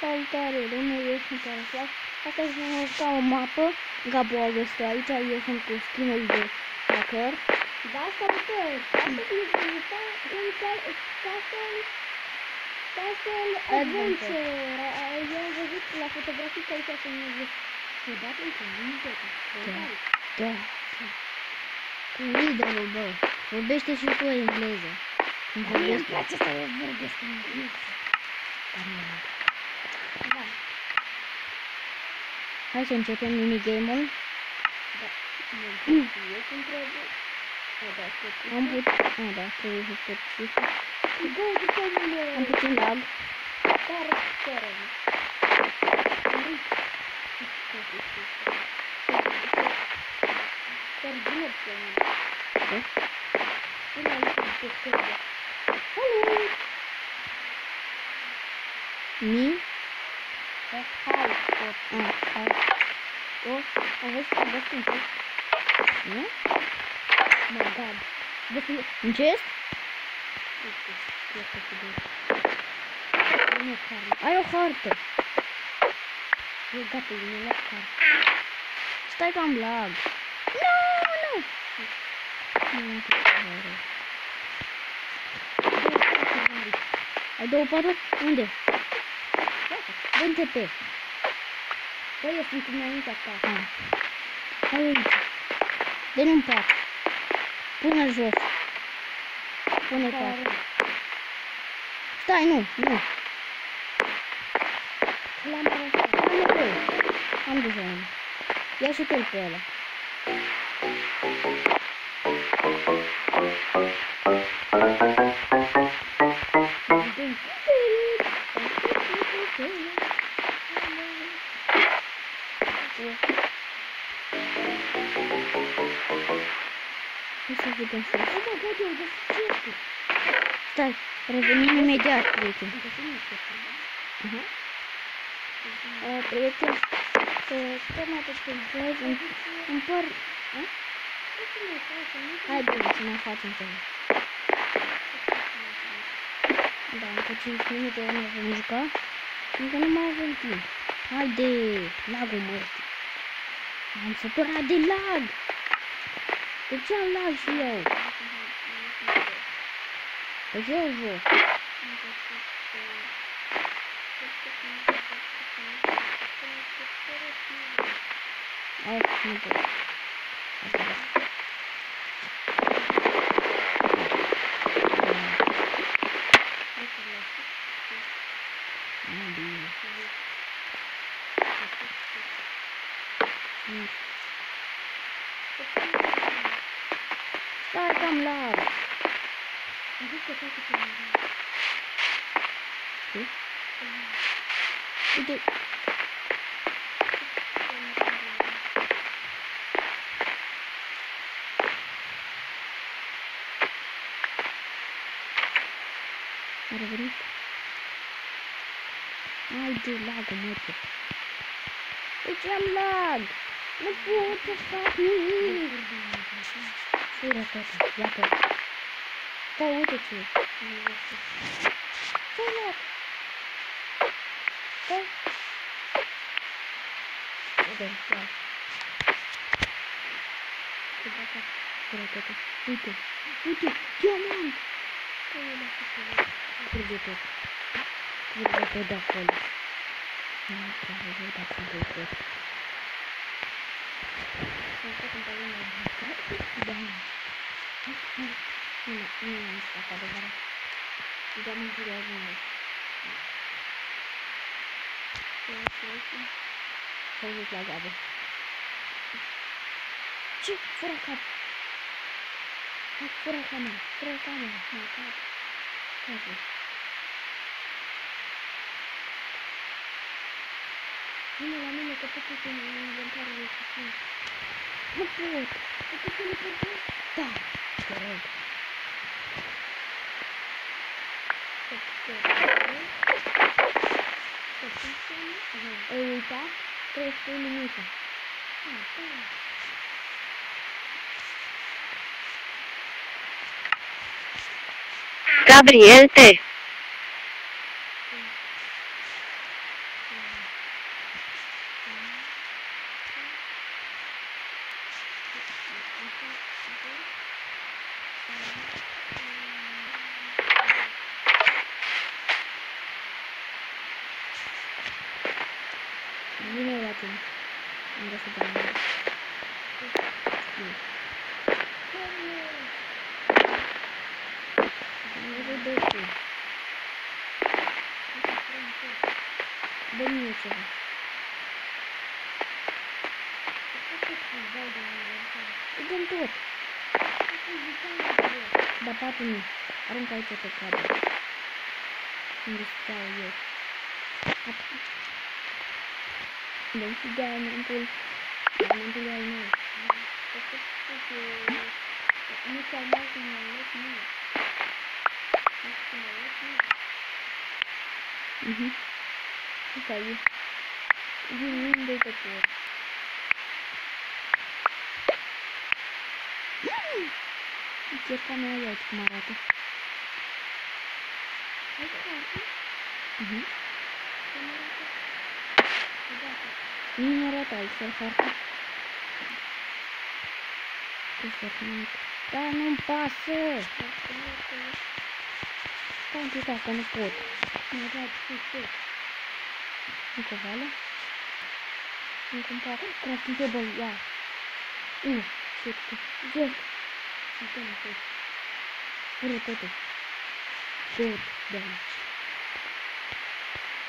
Salutare, domnule, eu sunt Araslav. Astăzi vom juca o mapă, Gabo a găsit aici, eu sunt cu skinul de hacker. Da, salutări! Astăzi ne vom juca un ca- Castle... Castle Adventure. Adventure. Eu am văzut la fotografii că aici sunt Se dat încă nu Da. Cu liderul, bă. Vorbește și tu engleză. Când Mie îmi vorbești, place să vorbesc în engleză. Da. Hai să începem minigame-ul. Eu sunt trebuie. Da, da, Am put... A, da, trebuie să tot shift Go după mine. Am puțin lag. Dar, fără. Dar bine pe mine. Da? Până aici pe scările. Hello! Mi? Hai, tot. A, hai. O, aveți să vă sunt. Nu? My God. Găsi... În chest? Uite, este cu doi. Nu, Carl. Ai o hartă. E gata, e mi-a luat Carl. Stai că am lag. Nu, nu. Nu, am făcut ceva rău. Ai două patru? Unde? Dă-mi TP. Păi, eu sunt înaintea ta. Ah. Hai aici. Dă-ne un pat. Pune jos. Pune pat. Stai, nu, nu. L-am arătat. Am pe el. Am deja unul. Ia și tu pe ăla. Chestii. Stai, revenim imediat, prieten. Am găsit niște chestii. Aha. Uh, prieten, să stăm atât pe jos, în, în păr... A? Hai bine să mai facem ceva. Da, încă 5 minute nu vom juca. Încă nu mai avem timp. Haide, lagul mărții. Am săturat de lag. De ce am lag și eu? De ce eu joc? Ai, nu pot. Asta da. Ah, bine. Mm. Stai că am lag. Știi? Uite, a revenit. Ai de lagul mărcă. De ce am lag? Nu pot să fac nimic. Fură tot, ia tot. Stai, uite ce e. Ce lag? Stai. Uite, ia. Fură tot. Uite, uite, diamant. Curge tot. Curge tot de acolo. Nu trebuie să uitați să vei tot. Da. Nu, nu am stat adevărat. Diamantul de ajuns. Să uiți la Gabo. Ce? Fără cap. Hai, fără camera. Fără camera. Nu, cap. Capul. Vine la mine că tot este în inventarul de cifrin. Nu pot. Că tu te teleportezi? Da. Te rog. Să te Să te Aha. Ai uitat? Trebuie să pui limită. Ah, da. Gabriel T. Vine la tine. Unde să dau mâna? Bine. Am văzut de ce. Dă mie ceva. Îi dăm tot. Dar patru nu. Aruncă aici pe cadru. Unde stau eu. Atunci. Dăm și diamantul. Diamantul e al meu. Nu ți-al mai cum mi-al luat mie. Nu ți mi-al luat mie. Mhm. Asta e. Vin unde pe tur. Cerca mea ia cum arată. Hai să faci. Mhm. Să mă arată. Odată. Nu mi arată altfel harta. Ce să Da, nu-mi pasă. Dacă nu te Stai un pic că nu pot. mă dai și tu. Încă o vale. Încă un par. Crafting table, ia. Unu. Shit. Yes. Și te mă faci. Fără totul. Tot de aici.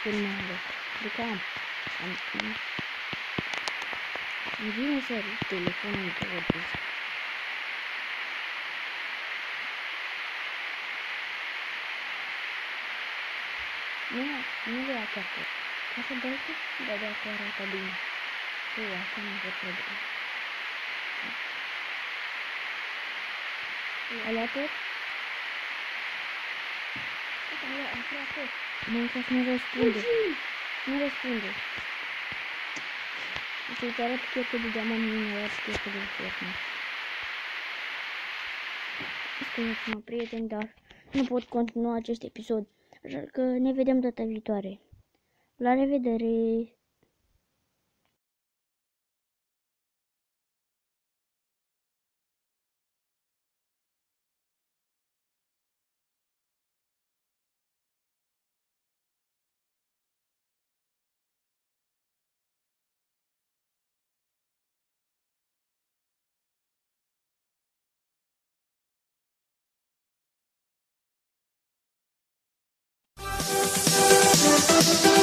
Urmează. După am. Am. am. Îmi vine să rup telefonul de vorbesc. Nu, nu vrea chiar că. Ca să dai tu? Da, da, că arată bine. Tu, asta nu vă trebuie. Ai luat tot? Asta nu am luat tot. Minecraft nu răspunde. Nu răspunde. Să-ți arăt chetul de diamant, nu mi arăt chetul de fierner. Scuzați-mă, prieteni, dar nu pot continua acest episod. Așa că ne vedem data viitoare. La revedere! Thank you.